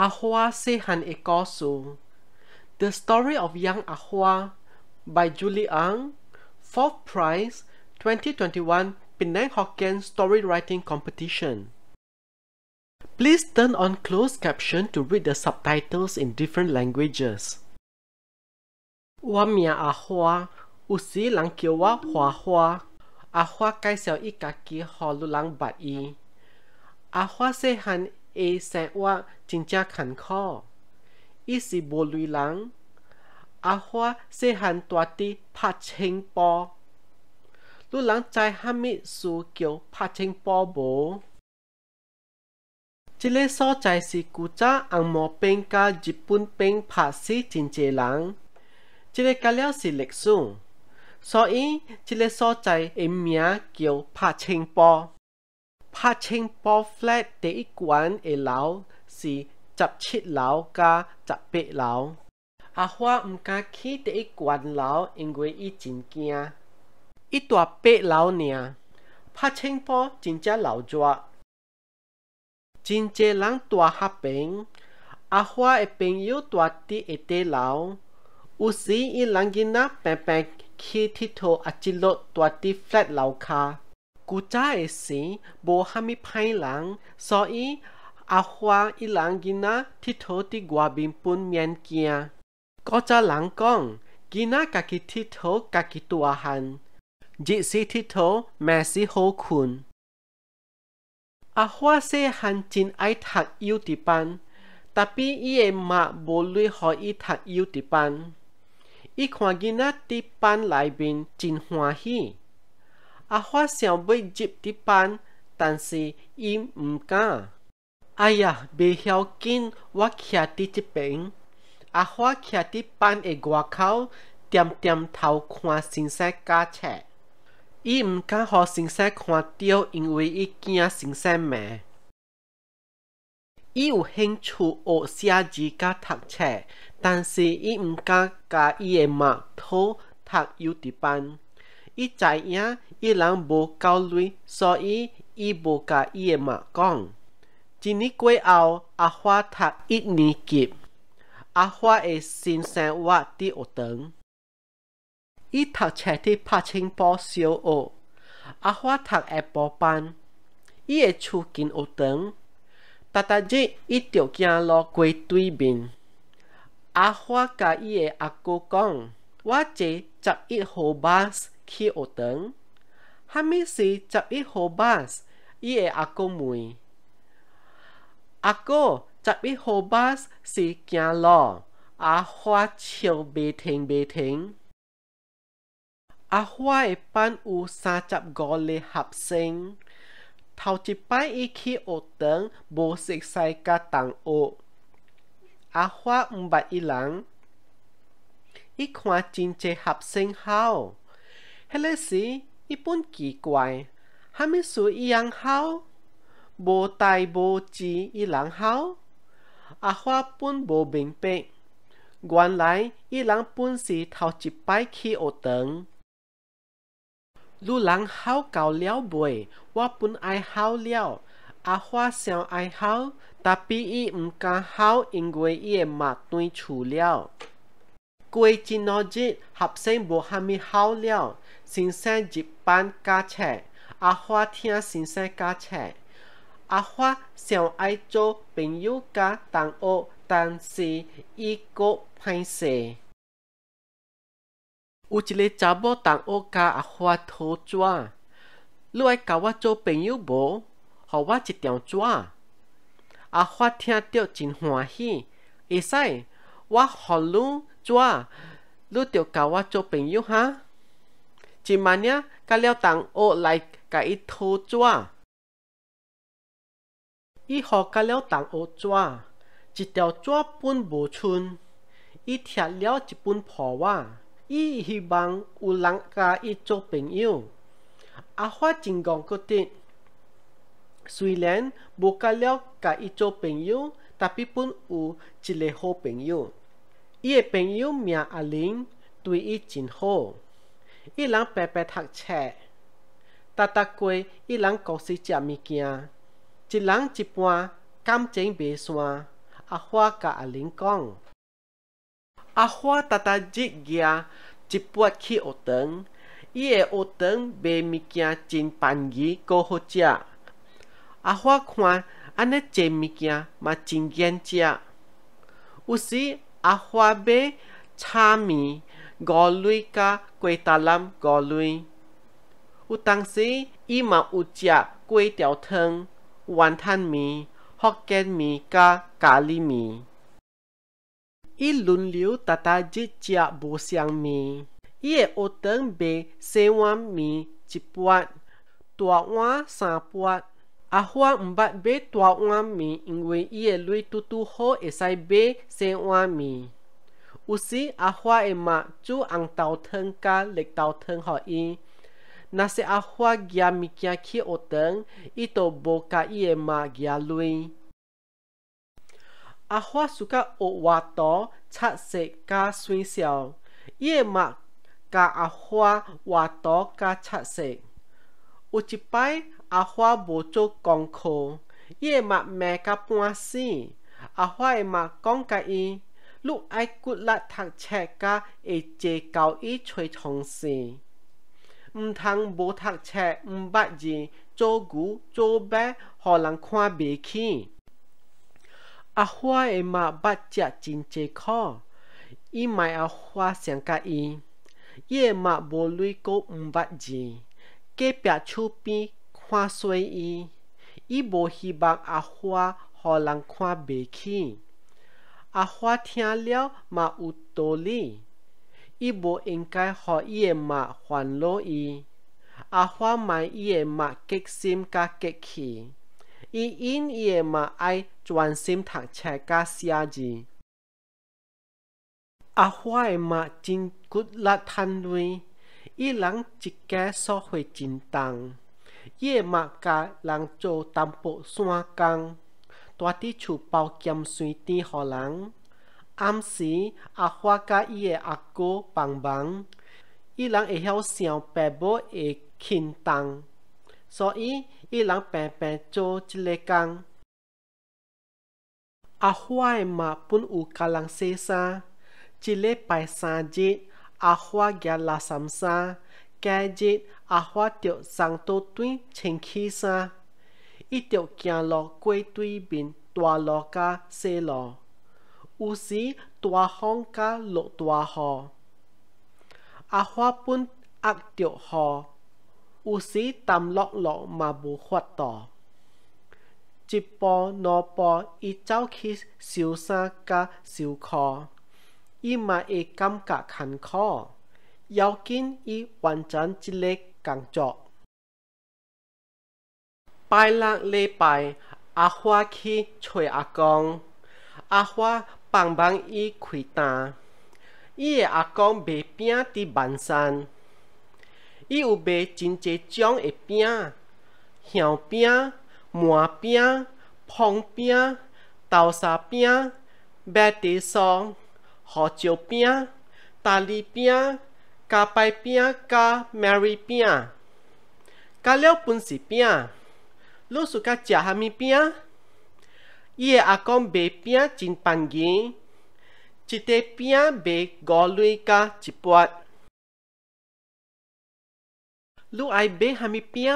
Ahua Sehan Ekoso. The Story of Young Ahua by Julie Ang, 4th Prize 2021 Penang Hokkien Story Writing Competition. Please turn on closed caption to read the subtitles in different languages. Wamia Ahua, Usi Langkiwa Hua Hua. Ahua Ikaki Holulang 我名阿花，有时人叫我花花。阿花介绍伊家己，互路人捌伊。阿花细汉的生活真正坎坷，伊是无类人。阿花细汉大伫拍青波，路人知虾米事叫拍青波无？即个所在是古早红毛兵甲日本兵拍死真济人，即个资料是历史，所以即个所在的名叫拍青波。 拍青波 flat 第一关的楼是十七楼加十八楼。阿花毋敢去第一关楼，因为伊真惊。伊住八楼尔，拍青波真正老热。真济人住合平，阿花的朋友住伫下底楼。有时伊人囡仔平平去佚佗，啊，一落住伫 flat 楼骹。 กูจ้าเอสิโบฮามิไพหลังซออีอาฮวาอีหลังกินะที่โทติกว่าบินปุ่นเมียนเกียก็จะหลังก้องกินะกะกิที่โทกะกิตัวหันจิสิที่โทแมสิโฮคุณอาฮวาเซหันจินไอถักยูติปันแต่ปีอีเอมาโบลุยหออีถักยูติปันอีขวากินะติปันหลบินจินหัวฮี阿花想要入一班，但是伊毋敢。哎呀，袂晓紧！我徛伫即爿，阿花徛伫班诶外口，点点头看先生教册。伊毋敢互先生看到，因为伊惊先生骂。伊有兴趣学写字甲读册，但是伊毋敢甲伊诶妈讨读幼稚班。伊知影伊人无够钱，所以伊无甲伊个妈讲。一年过后，阿花读一年级。阿花嘅新生，活伫学堂。伊读册伫拍青波小学。阿花读下晡班，伊会厝近学堂。但但只，伊着行路过对面。阿花甲伊个阿哥讲：，我只十一号袜。ขี้โอตึงฮามิสีจับอีโฮบัสอีเออากูมุยอากูจับอีโฮบัสสีแกงลออาฮวาเชียวเบทิงเบทิงอาฮวาปันอูซาจับกอเลหับเซิงเท่าจิปไปอีขี้โอตึงโบสิกไซกาตังโอ อาฮวาอุบัดอีหลังอีควาจินเจหับซิงเฮา迄个时，伊本奇怪，虾米事伊人好？无代无志伊人好？阿花本无明白，原来伊人本是头一摆去学堂。路人好到了未？我本爱好了，阿花想爱好，但比伊毋敢好，因为伊的妈断厝了。 กุยจินอจิหับเส้นบัวฮามิฮาเลียวสินเส้นจิปันกาแฉอาฮวาเทียสินเส้นกาแฉอาฮวาเซียวไอโจเป็นยุกะตังโอตังซีอีโกไพเซอุจเลจับโบตังโอกาอาฮวาโทจวลวยกาวาโจเป็นยุโบฮาวาจิตยองจวจอาฮวาเทียเตียวจินหัวฮีอีไซว่าฮอลลุ册。阿花想爱做朋友甲同学，但是伊个歹势。有一个查某同学甲阿花讨纸，你爱甲我做朋友无？互我一张纸。阿花听着真欢喜，会使我互你纸，你着甲我做朋友哈。一晚呢，甲了同学来甲伊讨纸，伊互甲了同学纸，一条纸本无剩，伊摕了一本破瓦。伊希望有人甲伊做朋友。阿花真讲决定，虽然无甲了甲伊做朋友，但比本有一个好朋友。 伊个朋友名阿林，对伊真好。伊人白白读册，达达过伊人各式食物件，一人一半感情白散。阿花甲阿林讲，阿花达达日夜一拨去学堂，伊个学堂卖物件真便宜，够好食。阿花看安尼食物件嘛真瘾食，有时。ahwabe chami golui ka kue talam golui. Utang si ima uja kue tiao teng, wantan mi, hokken mi ka kali mi. I lun liu tata jitja bo siang mi. Ie o teng be sewan mi jipuat, tua wa sa puat. 阿花毋捌买大碗面，因为伊个钱拄拄好会使买细碗面。有时阿花个妈煮红豆汤甲绿豆汤互伊，若是阿花寄物件去学堂，伊都无甲伊个妈寄钱。阿花自家学画图、擦色甲选笑，伊个妈教阿花画图甲擦色。有一摆。去学堂，伊都无甲伊个嘛举钱。阿花暑假学画图、擦色甲水小，伊会嘛教阿花画图甲擦色。有一摆阿花无做功课，伊会嘛骂甲半死。阿花会嘛讲甲伊，你爱骨力读册甲会坐交伊找同事，毋通无读册毋捌字，做牛做马，互人看袂起。阿花会嘛捌食真济苦，伊卖阿花上甲伊，伊会嘛无钱阁毋捌字，隔壁厝边 看衰伊，伊无希望。阿花互人看袂起。阿花听了嘛有道理，伊无应该互伊个物烦恼伊。阿花卖伊个物，决心甲决心。伊因伊个物爱专心读册甲写字。阿花个物真骨力，趁钱伊人一家生活真重。夜嘛甲人做淡薄山工，大伫厝包咸酸甜互人。暗时阿花甲伊个阿哥帮忙，伊人会晓上爸母会轻重，所以伊人平平做即个工。阿花个嘛本有甲人洗衫，一礼拜三日，阿花举六十衫。假日阿花着送倒转清气衫，伊着行路过对面大路甲细路，有时大风甲落大雨，阿花本压着雨。有时淡落落嘛无法度，一步两步伊走去收衫甲收裤，伊嘛会感觉艰苦， 要紧，伊完成即个工作。拜六礼拜，阿花去找阿公，阿花帮忙伊开单。伊个阿公卖饼伫万山，伊有卖真济种个饼：馅饼、馍饼、方饼、豆沙饼、马蹄酥、芋头饼、大理饼。ka pai pia ka marry pia. Ka leo pun si pia. Lu suka cia hami pia. Ie akong be pia jin panggi. Cite pia be golui ka cipuat. Lu ai be hami pia.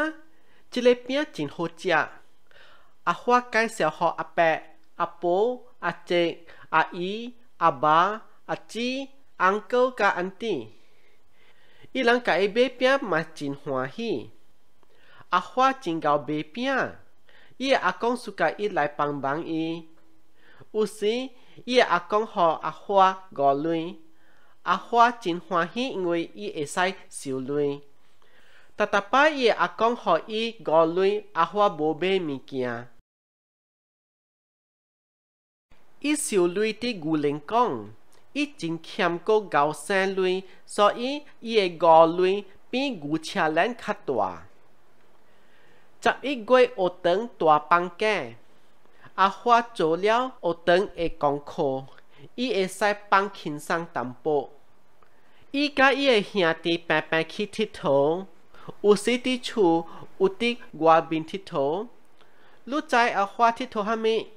Cile pia jin hojia. Ahua kai siya ho ape, apo, ace, ai, aba, aci, uncle ka auntie. 伊人甲伊买饼嘛真欢喜，阿花真会买饼。伊的阿公暑甲伊来帮忙伊，有时伊的阿公互阿花五元，阿花真欢喜，因为伊会使收钱。但，但摆伊的阿公互伊五元，阿花无买物件。伊收了伫牛奶讲。伊真欠过高生钱，所以伊个五钱比牛车轮较大。十一月学堂大放假，阿花做了学堂的功课，伊会使放轻松淡薄。伊甲伊个兄弟平平去佚佗。有时伫厝，有伫外面佚佗。你知阿花佚佗虾米？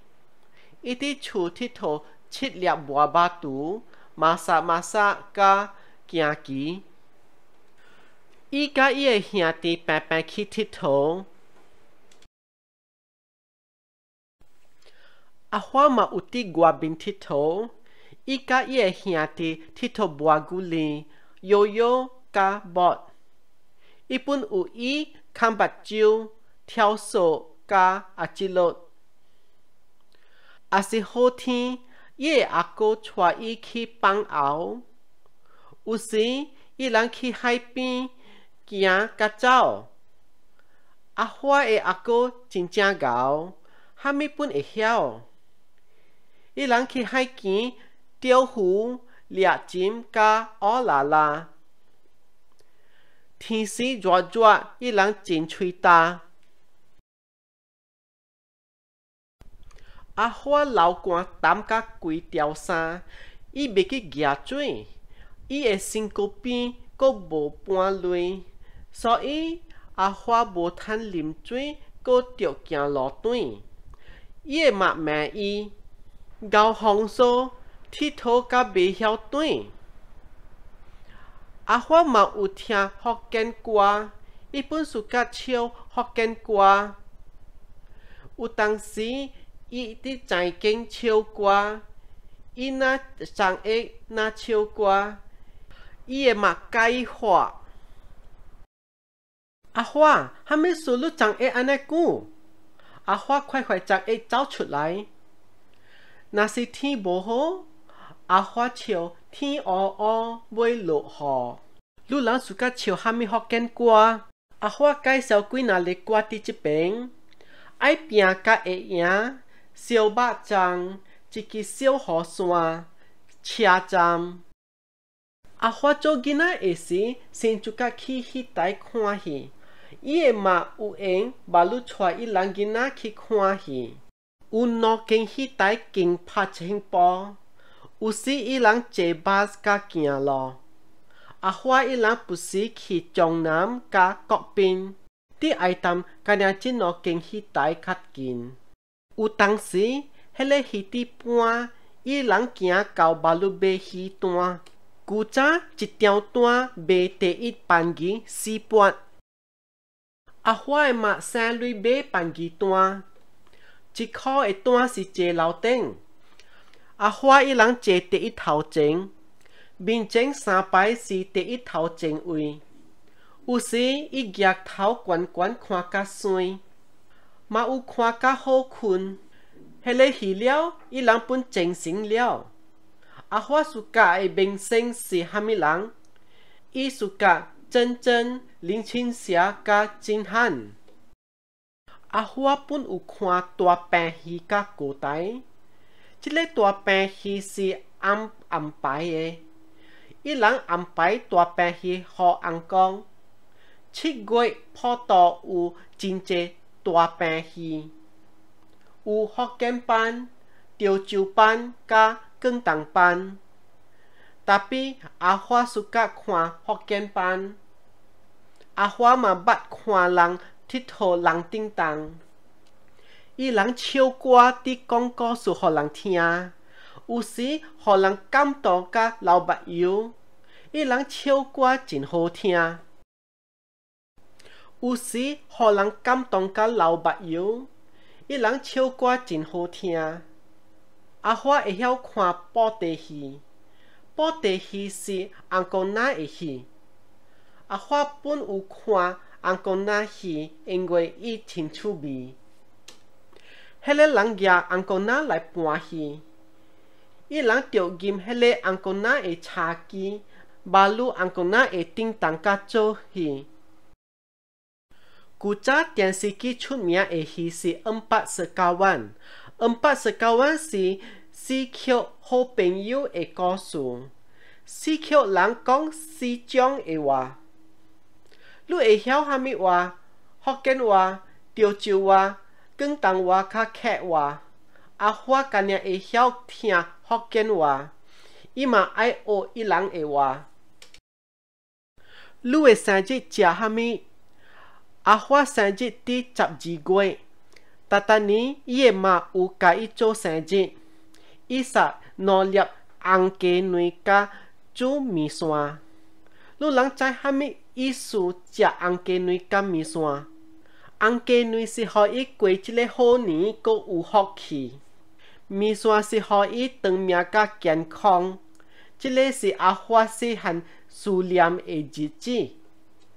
伊伫厝佚佗 yê chit liap bua batu masa-masa ka kiaki. Ika ie hiati pepe kitito. Ahwa ma uti gua bin tito. Ika ie hiati tito bua guli. Yoyo ka bot. Ipun u i kambat jiu. Theo so ka achilot. Asi ho thi 伊阿哥带伊去放牛，有时一人去海边行甲走。阿花的阿哥真正猴，哈密本会晓，一人去海边钓鱼、猎金佮乌拉拉。天时热热，伊人真吹焦。阿花流汗湿甲规条衫，伊袂去举水，伊个身躯边阁无半累，所以阿花无通啉水，阁着行路转。伊个嘛骂伊，熬风沙，佚佗甲袂晓转。阿花嘛有听福建歌，伊本是较唱福建歌，有当时。伊伫前边唱歌，伊若上一若唱歌，伊个嘛解花。阿花，哈咪坐了上一安尼久，阿花快快上一走出来。那是天无好，阿花笑天乌乌要落雨。你若是佮唱哈咪福建歌，阿花介绍几哪类歌伫即爿，爱拼才会赢。小北站，一个小河山车站。阿花做囡仔诶时，先就甲去迄带看戏。伊个嘛有闲，嘛汝带伊人囡仔去看戏。有两间迄带经拍城步，有时伊人坐巴士佮走路。阿花伊人不时去江南甲国宾。伫爱谈甲你进两间迄带较近。有当时，迄个戏台搬，伊人行到马路卖戏单。旧早一条单卖第一便宜四班。阿花嘛三钱买便宜单，一箍的单是坐楼顶。阿花伊人坐第一头前，面前三排是第一头前位。有时伊举头悬悬看较酸。มาอุควากาโฮคุณเฮเลฮีเลียวอีหลังปุ่นเจงสิงเลียวอาฮวาสุกะไอเบงเซงสีฮามิหลังอีสุกะเจนเจนลิงชินเสียกะจินฮันอาหัวปุ่นอุควาตัวแปรฮีกะโกไตจิเลตัวแปรฮีสีอัมอัมไปเออีหลังอัมไปตัวแปรฮีฮออังกองชิกกวยพ่อต่ออูจินเจ大病戏有福建班、潮州班甲广东班。特别阿花出甲看福建班，阿花嘛捌看人佚佗人顶动。伊人唱歌伫讲故事互人听，有时互人感动甲流目油。伊人唱歌真好听。有时，互人感动甲流目油。伊人唱歌真好听。阿花会晓看布袋戏，布袋戏是红公娘的戏。阿花本有看红公娘戏，因为伊真趣味。迄个人家红公娘来搬戏，伊人着认迄个红公娘的茶几，目路红公娘的叮当甲做戏。古早电视机出名的是恩四十八万，巴斯八万是四川好朋友的故事。四叫人讲四种的话。你会晓哈米话？福建话、潮州话、广东话较客话。阿花今年会晓听福建话，伊嘛爱学伊人话。你会生日食哈米？阿花生日第十二月，这阵子伊也嘛有甲伊做生日，伊说农历红鸡蛋甲煮面线。你人知虾米意思？食红鸡蛋甲面线？红鸡蛋是互伊过这个好年，搁有福气；面线是互伊长命甲健康。这个是阿花细汉思念的日子。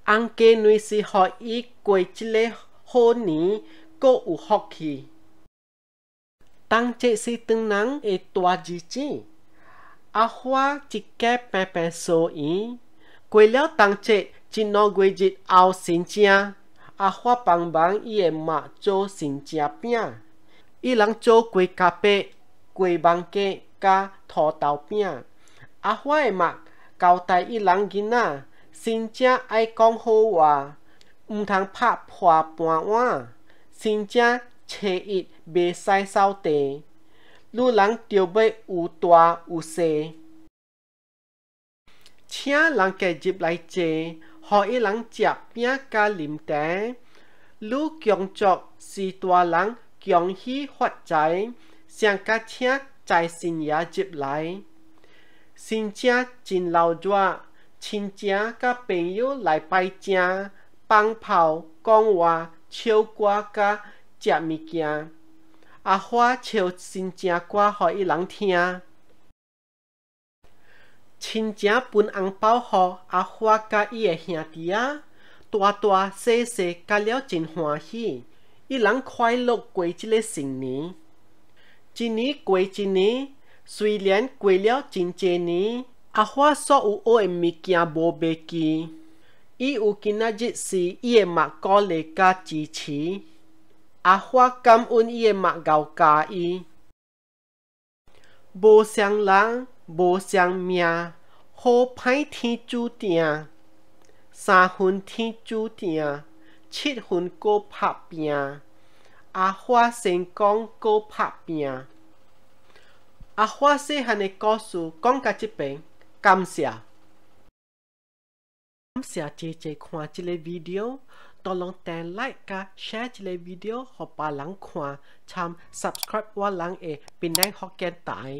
anke nui si ho i kwe chile ho ni ko u hoki tang che si tung nang e tua ji chi a hua chi ke pe pe so i kwe leo tang che chi no gwe jit ao sin chia a hua pang bang i e ma cho sin chia pia i lang cho kwe ka pe kwe bang ke ka tho tao pia a hua e ma kao tai i lang gina 新正爱讲好话，毋通拍破盘碗。真正初一袂使扫地，女人着要有大有细，请人家入来坐，互伊人食饼甲啉茶。女强族是大人强喜发财，上甲请财神爷入来。真正真热热， 亲戚佮朋友来拜埕、放炮、讲话、唱歌佮食物件。阿花唱新情歌，给伊人听。亲情分红包，互阿花佮伊的兄弟啊，大大小小，佮了真欢喜。伊人快乐过一个新年。一年过一年，虽然过了真侪年。阿花所有学的物件无袂记，伊有今仔日是伊的目鼓励甲支持，阿花感恩伊的目贤教伊。无相人，无相命，好歹天注定，三分天注定，七分靠打拼。阿花成功靠打拼，阿花细汉的故事讲到即爿。感谢。感谢姐姐看即个 video，多啷点 like 加 share 即个 video，互别人看，参 subscribe 我人诶，变来福建台。